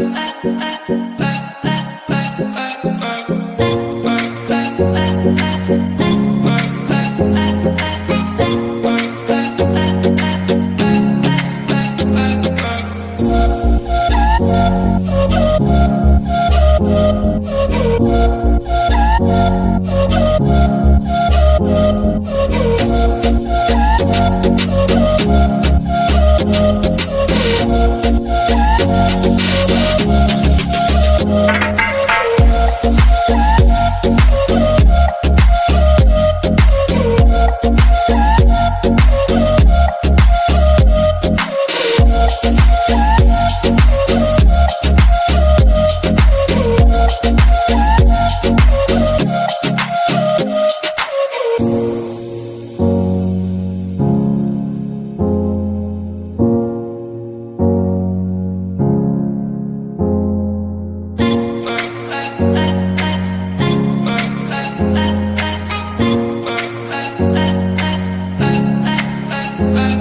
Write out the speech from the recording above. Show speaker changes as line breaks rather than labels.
ah, ah,
Bye.